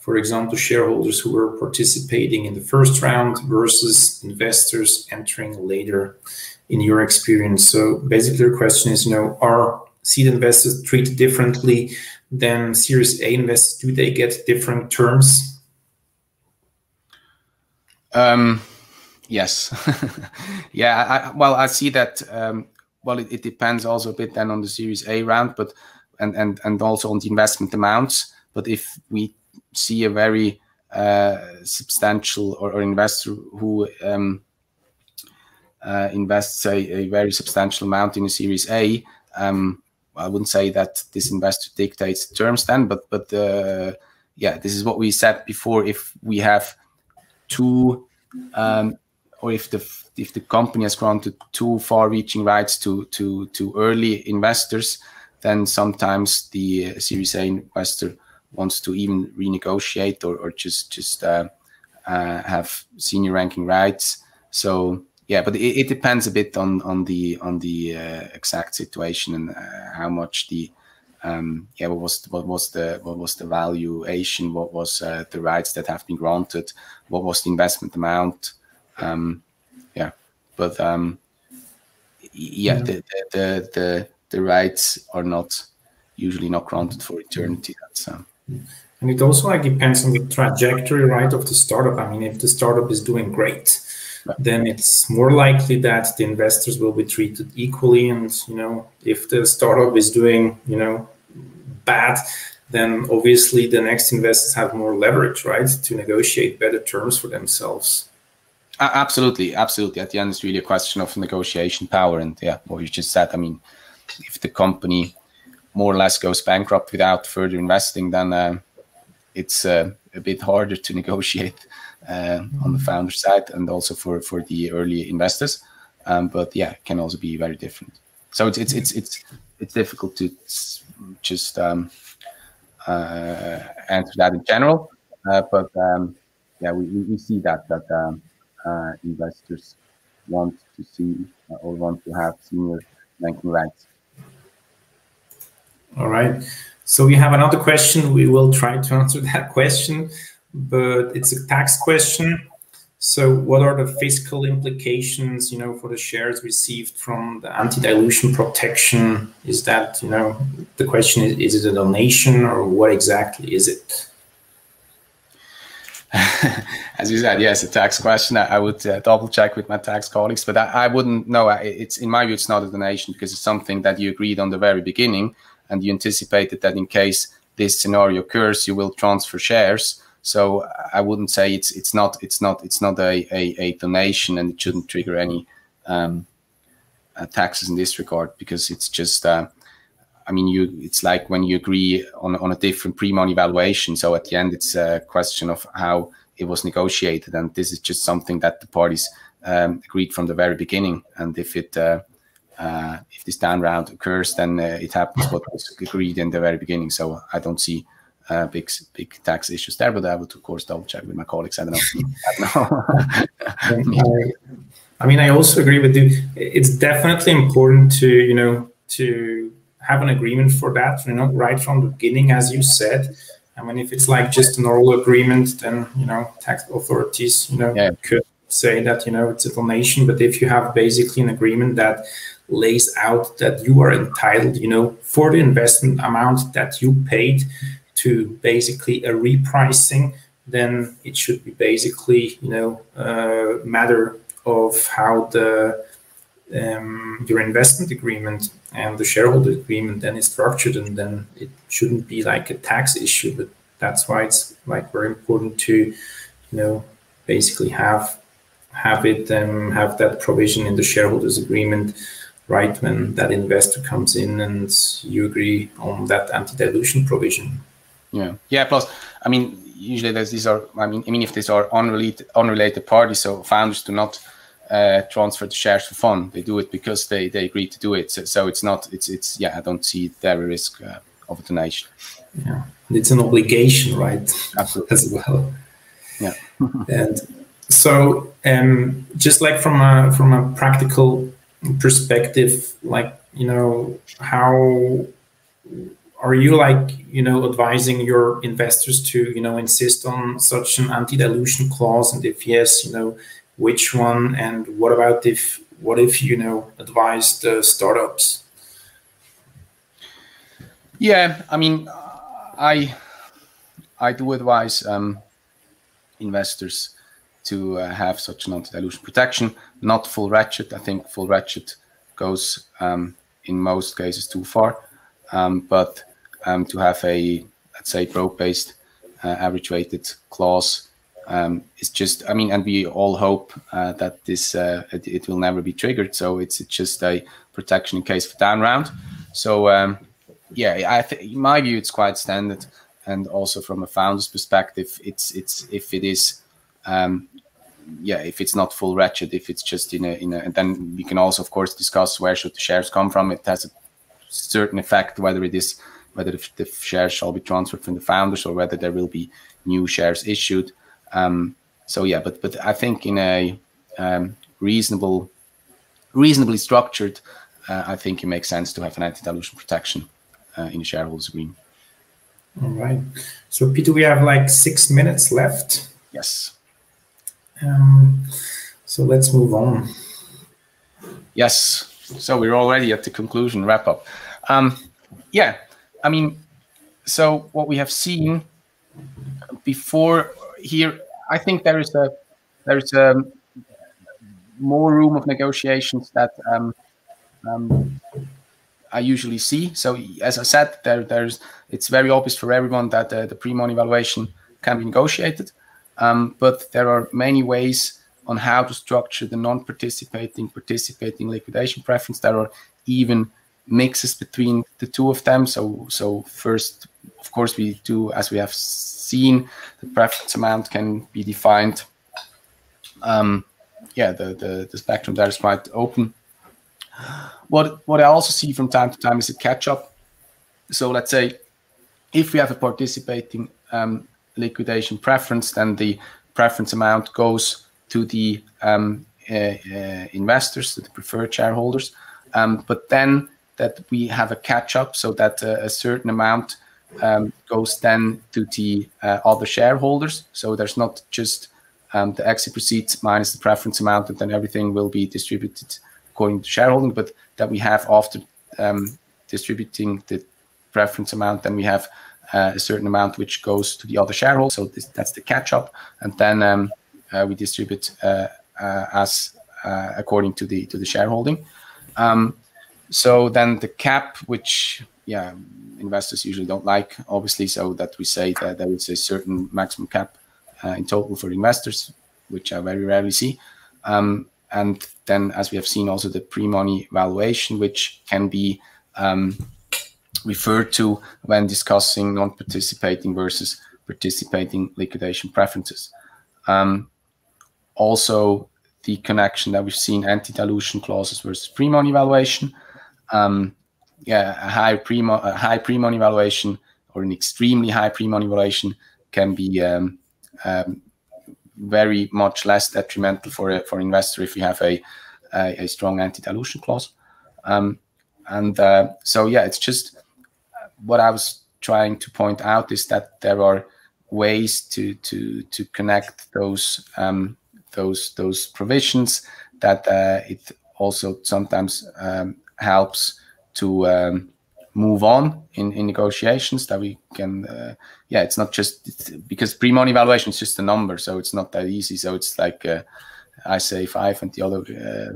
For example, shareholders who were participating in the first round versus investors entering later. In your experience, so basically, the question is: You know, are seed investors treated differently than Series A investors? Do they get different terms? Um, yes. yeah. I, well, I see that. Um, well, it, it, depends also a bit then on the Series A round, but and and and also on the investment amounts. But if we see a very uh, substantial or, or, investor who um, uh, invests a, a, very substantial amount in a Series A, um, I wouldn't say that this investor dictates the terms then, but but uh, yeah, this is what we said before. If we have two, um, or if the if the company has granted too far-reaching rights to to to early investors, then sometimes the uh, Series A investor wants to even renegotiate or or just just uh, uh, have senior ranking rights. So yeah, but it, it, depends a bit on on the on the uh, exact situation and uh, how much the um, yeah what was what was the what was the valuation, what was uh, the rights that have been granted, what was the investment amount, um, yeah, but um, yeah, yeah. The, the, the the rights are not usually not granted for eternity. That's um, and it also like depends on the trajectory, right, of the startup. I mean, if the startup is doing great then it's more likely that the investors will be treated equally. And you know, if the startup is doing you know bad, then obviously the next investors have more leverage, right, to negotiate better terms for themselves. Absolutely, absolutely. At the end, it's really a question of negotiation power, and yeah, what you just said. I mean, if the company more or less goes bankrupt without further investing, then uh, it's uh, a bit harder to negotiate on the founder side and also for for the early investors. Um, but yeah, it can also be very different. So it's it's it's it's, it's difficult to just um, uh, answer that in general. Uh, but um, yeah, we, we see that that um, uh, investors want to see or want to have senior banking rights. All right. So we have another question. We will try to answer that question, but it's a tax question. So what are the fiscal implications, you know, for the shares received from the anti-dilution protection? Is that, you know, the question is, is it a donation or what exactly is it? As you said, yes, a tax question. I, I would uh, double check with my tax colleagues, but I, I wouldn't know. It's in my view, it's not a donation because it's something that you agreed on the very beginning, and you anticipated that in case this scenario occurs, you will transfer shares. So I wouldn't say it's it's not it's not it's not a a, a donation, and it shouldn't trigger any um, uh, taxes in this regard because it's just. Uh, I mean, you it's like when you agree on on a different pre-money valuation. So at the end, it's a question of how it was negotiated, and this is just something that the parties um, agreed from the very beginning. And if it uh, uh, if this down round occurs, then uh, it happens what was agreed in the very beginning. So I don't see uh, big big tax issues there, but I would of course double check with my colleagues. I don't know. I, don't know. I mean, I also agree with you. It's definitely important to you know to have an agreement for that, you know, right from the beginning, as you said. I mean, if it's like just an oral agreement, then you know, tax authorities, you know, yeah. could say that you know it's a donation. But if you have basically an agreement that lays out that you are entitled, you know, for the investment amount that you paid to basically a repricing, then it should be basically, you know, a matter of how the um, your investment agreement and the shareholder agreement then is structured, and then it shouldn't be like a tax issue. But that's why it's like very important to, you know, basically have have it um, have that provision in the shareholders agreement right when that investor comes in and you agree on that anti-dilution provision yeah yeah plus i mean usually there's these are i mean i mean if these are unrelated unrelated parties so founders do not uh, transfer the shares for fun. They do it because they they agree to do it. So, so it's not it's it's yeah. I don't see there a risk uh, of a donation. Yeah, it's an obligation, right? Absolutely as well. Yeah, and so um, just like from a from a practical perspective, like you know how are you like you know advising your investors to you know insist on such an anti-dilution clause? And if yes you know which one? And what about if what if you know advise the startups? Yeah i mean i i do advise um, investors to uh, have such an anti-dilution protection. Not full ratchet. I think full ratchet goes um, in most cases too far but um, to have a let's say broad based uh, average weighted clause um, it's just i mean and we all hope uh, that this uh, it, it, will never be triggered. So it's, it's just a protection in case of down round. So um, yeah i think in my view it's quite standard. And also from a founder's perspective it's it's if it is um, yeah if it's not full ratchet if it's just in a in a and then we can also of course discuss where should the shares come from. It has a certain effect whether it is whether the shares shall be transferred from the founders or whether there will be new shares issued um, so yeah, but but I think in a um, reasonable, reasonably structured, uh, I think it makes sense to have an anti-dilution protection uh, in the shareholders agreement. All right. So Peter, we have like six minutes left. Yes. Um, so let's move on. Yes. So we're already at the conclusion wrap up. Um, yeah. I mean, so what we have seen before here, I think there is a there is a more room of negotiations that um, um, I usually see. So as I said, there there's it's very obvious for everyone that uh, the pre-money valuation can be negotiated, um, but there are many ways on how to structure the non-participating participating liquidation preference. There are even mixes between the two of them. So so first, of course, we do as we have seen, the preference amount can be defined. Um, yeah, the, the the spectrum there is quite open. What what I also see from time to time is a catch up. So let's say if we have a participating um, liquidation preference, then the preference amount goes to the um, uh, uh, investors, to the preferred shareholders. Um, but then that we have a catch up so that uh, a certain amount um, goes then to the uh, other shareholders. So there's not just um, the exit proceeds minus the preference amount, and then everything will be distributed according to shareholding, but that we have after um, distributing the preference amount, then we have uh, a certain amount which goes to the other shareholders. So this, that's the catch up, and then um, we distribute uh, uh, as uh, according to the to the shareholding. Um, so then the cap, which yeah, investors usually don't like, obviously, so that we say that there is a certain maximum cap uh, in total for investors, which I very rarely see. Um, and then, as we have seen, also the pre-money valuation, which can be um, referred to when discussing non-participating versus participating liquidation preferences. Um, also, the connection that we've seen anti-dilution clauses versus pre-money valuation. Um, yeah, a high pre a high pre-money valuation or an extremely high pre-money valuation can be um, um, very much less detrimental for a, for investor if you have a a, a strong anti-dilution clause. Um, and uh, so yeah, it's just what I was trying to point out is that there are ways to to to connect those um, those those provisions that uh, it also sometimes um, helps to um, move on in, in negotiations that we can uh, yeah it's not just it's, because pre-money valuation is just a number so it's not that easy. So it's like uh, I say five and the other uh,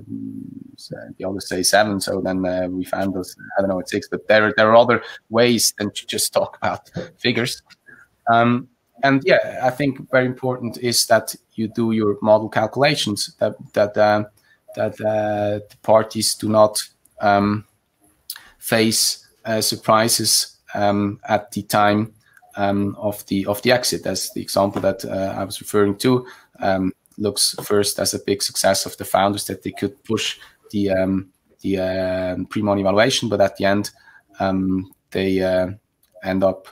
the others say seven. So then uh, we find those I don't know it's six but there there are other ways than to just talk about figures. Um, and yeah I think very important is that you do your model calculations that that uh, that uh, the parties do not um, face uh, surprises um, at the time um, of the of the exit, as the example that uh, I was referring to. Um, looks first as a big success of the founders that they could push the um, the uh, pre-money valuation, but at the end um, they uh, end up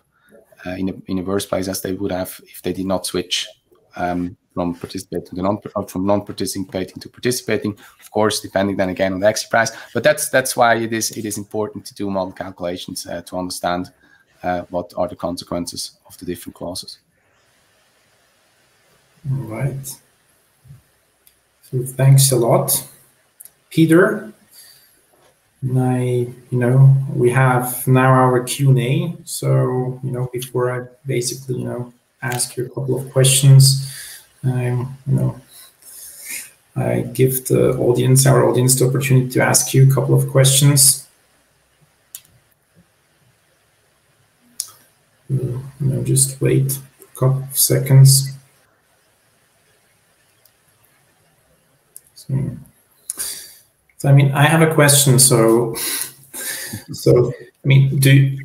in a in a worse place as they would have if they did not switch um, from participating to non uh, from non-participating to participating. Of course, depending then again on the exit price. But that's that's why it is it is important to do model calculations uh, to understand uh, what are the consequences of the different clauses. All right. So thanks a lot, Peter. And I, you know, we have now our Q and A. So you know, before I basically, you know, ask you a couple of questions. Um, you know, I give the audience, our audience, the opportunity to ask you a couple of questions. Uh, you know, just wait a couple of seconds. So, so I mean, I have a question. So, so I mean, do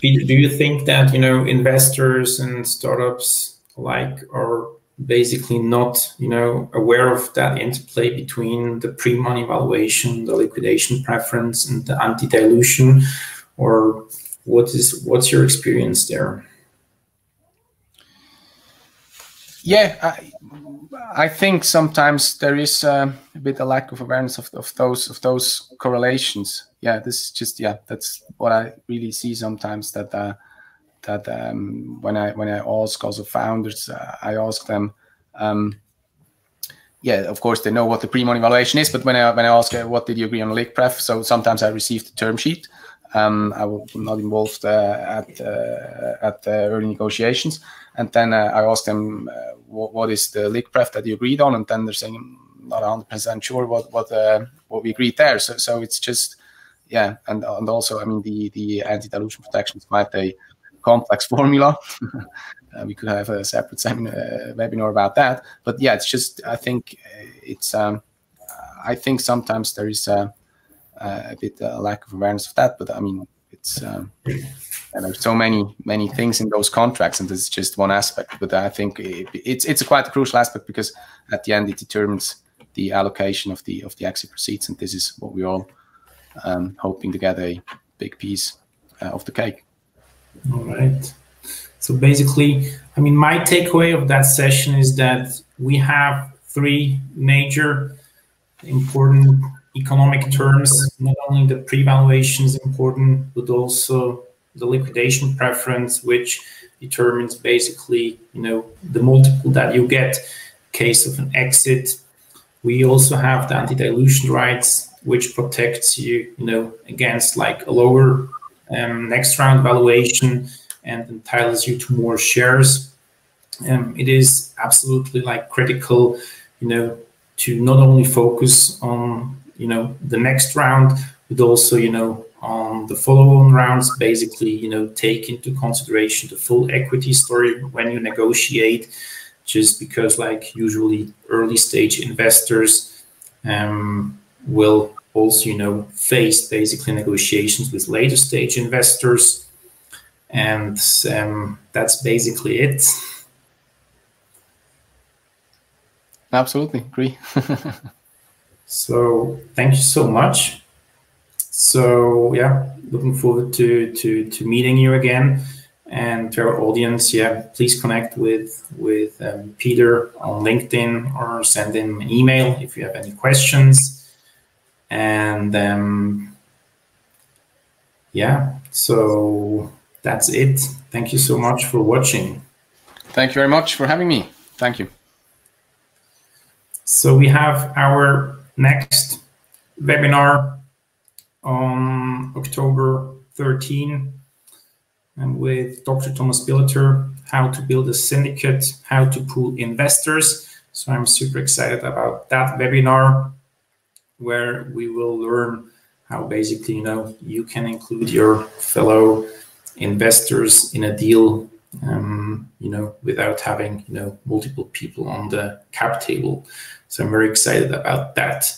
do you think that you know investors and startups alike are basically not you know aware of that interplay between the pre-money valuation the liquidation preference and the anti-dilution or what is what's your experience there? Yeah i, I think sometimes there is uh, a bit of lack of awareness of, of those of those correlations. Yeah this is just yeah that's what i really see sometimes that uh, that um, when I when I ask also founders, uh, I ask them, um, yeah, of course they know what the pre-money valuation is, but when I when I ask uh, what did you agree on liq pref, so sometimes I receive the term sheet. Um, I was not involved uh, at uh, at the early negotiations, and then uh, I ask them uh, what, what is the liq pref that you agreed on, and then they're saying I'm not 100 percent sure what what what we agreed there. So so it's just yeah, and and also I mean the the anti-dilution protections might they complex formula. uh, we could have a separate seminar, uh, webinar about that. But yeah, it's just I think uh, it's um, I think sometimes there is a, a bit a lack of awareness of that. But I mean, it's um, and there's so many many things in those contracts, and this is just one aspect. But I think it, it's it's a quite a crucial aspect because at the end it determines the allocation of the of the exit proceeds, and this is what we're all um, hoping to get a big piece uh, of the cake. All right. So basically, I mean, my takeaway of that session is that we have three major important economic terms. Not only the pre-valuation is important, but also the liquidation preference, which determines basically, you know, the multiple that you get case of an exit. We also have the anti-dilution rights, which protects you, you know, against like a lower um, next round valuation and entitles you to more shares. Um, it is absolutely like critical, you know, to not only focus on, you know, the next round, but also, you know, on the follow-on rounds, basically, you know, take into consideration the full equity story when you negotiate, just because like usually early stage investors um, will also, you know, face basically negotiations with later stage investors. And um, that's basically it. Absolutely agree. so thank you so much. So yeah, looking forward to to to meeting you again, and to our audience. Yeah, please connect with with um, Peter on LinkedIn or send him an email if you have any questions. And um, yeah, so that's it. Thank you so much for watching. Thank you very much for having me. Thank you. So we have our next webinar on October 13 and with Dr. Thomas Billeter, how to build a syndicate, how to pool investors. So I'm super excited about that webinar where we will learn how basically you know you can include your fellow investors in a deal um, you know without having you know multiple people on the cap table. So i'm very excited about that.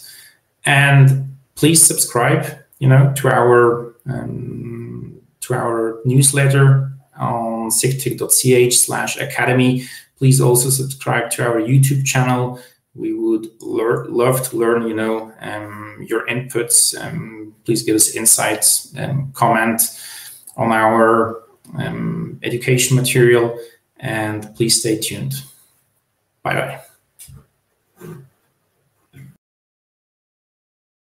And please subscribe you know to our um, to our newsletter on sictic.ch slash academy. Please also subscribe to our youtube channel we would love to learn, you know, um, your inputs. Um, please give us insights and comment on our um, education material. And please stay tuned. Bye bye.